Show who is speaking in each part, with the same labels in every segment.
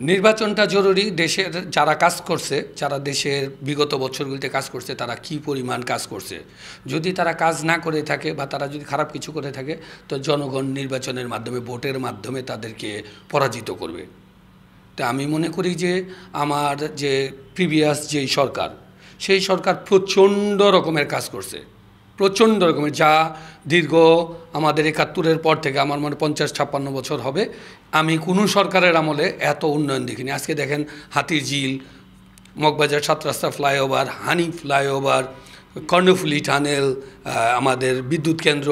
Speaker 1: নির্বাচনটা জরুরি, দেশের যারা কাজ করছে, যারা দেশের বিগত বছরগুলিতে কাজ করছে, তারা কি পরিমাণ কাজ করছে? যদি তারা কাজ না করে থাকে বা তারা যদি খারাপ কিছু করে থাকে, তো জনগণ নির্বাচনের মাধ্যমে, ভোটের মাধ্যমে তাদেরকে পরাজিত করবে। তা আমি মনে করি যে, আমার যে প্রিভিয়াস যেই সরকার, সেই সরকার প্রচণ্ড রকমের কাজ করছে। প্রচণ্ড রকমের, যা দীর্ঘ আমাদের একাত্তরের পর থেকে আমার মনে পঞ্চাশ ছাপ্পান্ন বছর হবে। আমি কোনো সরকারের আমলে এত উন্নয়ন দেখিনি। আজকে দেখেন হাতির ঝিল, মগবাজার সাত রাস্তা ফ্লাইওভার হানি ফ্লাইওভার, কর্ণফুলি টানেল আমাদের বিদ্যুৎ কেন্দ্র,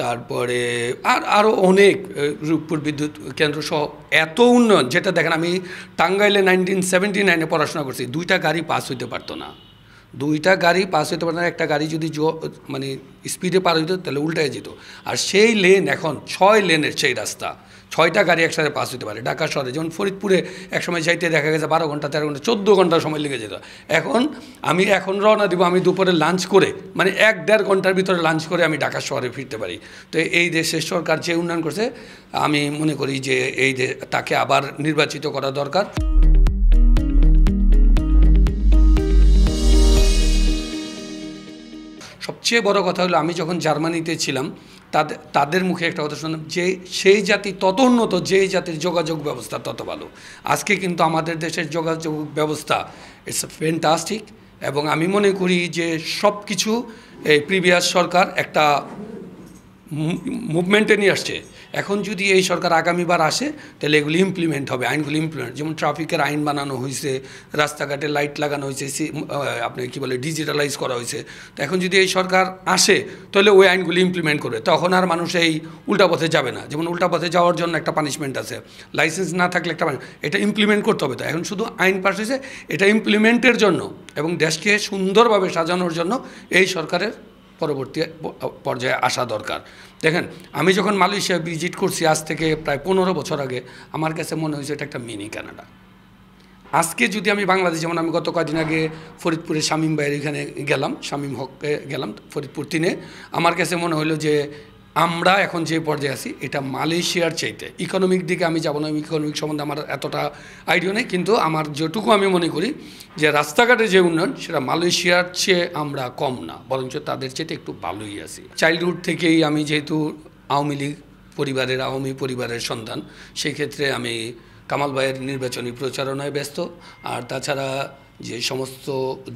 Speaker 1: তারপরে আর আরও অনেক রূপপুর বিদ্যুৎ কেন্দ্র সহ এত উন্নয়ন, যেটা দেখেন আমি টাঙ্গাইলে নাইনটিন সেভেন্টি নাইনে পড়াশোনা করছি, দুইটা গাড়ি পাস হইতে পারতো না। দুইটা গাড়ি পাস হইতে পারে না, একটা গাড়ি যদি মানে স্পিডে পার হইতো, তাহলে উল্টায় যেত। আর সেই লেন এখন ছয় লেনের সেই রাস্তা। ছয়টা গাড়ি একসাথে পাস হতে পারে, ঢাকা শহরে। যেমন ফরিদপুরে একসময় যাইতে দেখা গেছে, বারো ঘণ্টা, তেরো ঘণ্টা, চোদ্দ ঘণ্টা সময় লেগে যেত। এখন আমি এখন রওনা দিব, আমি দুপুরে লাঞ্চ করে মানে এক দেড় ঘণ্টার ভিতরে লাঞ্চ করে আমি ঢাকা শহরে ফিরতে পারি। তো এই দেশের সরকার যে উন্নয়ন করছে, আমি মনে করি যে এই তাকে আবার নির্বাচিত করা দরকার। সবচেয়ে বড় কথা হলো আমি যখন জার্মানিতে ছিলাম তাদের তাদের মুখে একটা কথা শুনলাম যে সেই জাতি তত উন্নত যে জাতির যোগাযোগ ব্যবস্থা তত ভালো। আজকে কিন্তু আমাদের দেশের যোগাযোগ ব্যবস্থা ইটস ফ্যান্টাস্টিক এবং আমি মনে করি যে সব কিছু এই প্রিভিয়াস সরকার একটা মুভমেন্টে নিয়ে আসছে। এখন যদি এই সরকার আগামীবার আসে, তাহলে এগুলি ইমপ্লিমেন্ট হবে, আইনগুলি ইমপ্লিমেন্ট যেমন ট্রাফিকের আইন বানানো হয়েছে রাস্তাঘাটে লাইট লাগানো হয়েছে আপনি কী বলে ডিজিটালাইজ করা হয়েছে তো এখন যদি এই সরকার আসে, তাহলে ওই আইনগুলি ইমপ্লিমেন্ট করবে। তখন আর মানুষ এই উল্টা পথে যাবে না। যেমন উল্টা পথে যাওয়ার জন্য একটা পানিশমেন্ট আছে। লাইসেন্স না থাকলে একটা এটা ইমপ্লিমেন্ট করতে হবে তো। এখন শুধু আইন পাস হয়েছে এটা ইমপ্লিমেন্টের জন্য এবং দেশকে সুন্দরভাবে সাজানোর জন্য এই সরকারের পরবর্তী পর্যায়ে আসা দরকার। দেখেন, আমি যখন মালয়েশিয়া ভিজিট করছি আজ থেকে প্রায় পনেরো বছর আগে, আমার কাছে মনে হয়েছে এটা একটা মিনি কানাডা। আজকে যদি আমি বাংলাদেশ, যেমন আমি গত কদিন আগে ফরিদপুরে শামীম ভাইয়ের এখানে গেলাম, শামীম হককে গেলাম ফরিদপুর তিনে, আমার কাছে মনে হলো যে আমরা এখন যে পর্যায়ে আছি, এটা মালয়েশিয়ার চাইতে। ইকোনমিক দিকে আমি যাব না ইকোনমিক সম্বন্ধে আমার এতটা আইডিয়া নেই, কিন্তু আমার যেটুকু আমি মনে করি যে রাস্তাঘাটে যে উন্নয়ন, সেটা মালয়েশিয়ার চেয়ে আমরা কম না, বরঞ্চ তাদের চেয়ে একটু ভালোই আছি। চাইল্ডহুড থেকেই আমি যেহেতু আওয়ামী লীগ পরিবারের, আওয়ামী পরিবারের সন্তান, সেই ক্ষেত্রে আমি কামাল ভাইয়ের নির্বাচনী প্রচারণায় ব্যস্ত। আর তাছাড়া যে সমস্ত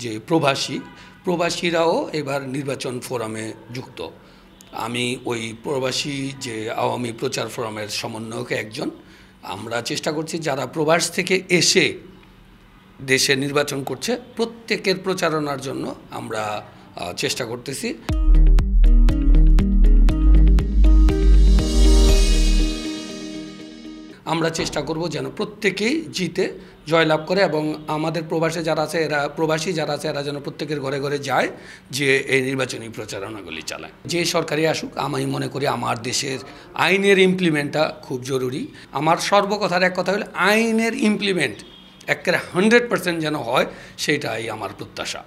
Speaker 1: যে প্রবাসী, প্রবাসীরাও এবার নির্বাচন ফোরামে যুক্ত। আমি ওই প্রবাসী যে আওয়ামী প্রচার ফোরামের সমন্বয়ক একজন, আমরা চেষ্টা করছি যারা প্রবাস থেকে এসে দেশে নির্বাচন করছে, প্রত্যেকের প্রচারণার জন্য আমরা চেষ্টা করতেছি। আমরা চেষ্টা করব যেন প্রত্যেকেই জিতে জয়লাভ করে এবং আমাদের প্রবাসে যারা আছে, এরা প্রবাসী যারা আছে, এরা যেন প্রত্যেকের ঘরে ঘরে যায় যে এই নির্বাচনী প্রচারণাগুলি চালায়। যে সরকারি আসুক, আমি মনে করি আমার দেশের আইনের ইমপ্লিমেন্টটা খুব জরুরি। আমার সর্বকথার এক কথা হলো, আইনের ইমপ্লিমেন্ট একেবারে হান্ড্রেড পার্সেন্ট যেন হয়, সেটাই আমার প্রত্যাশা।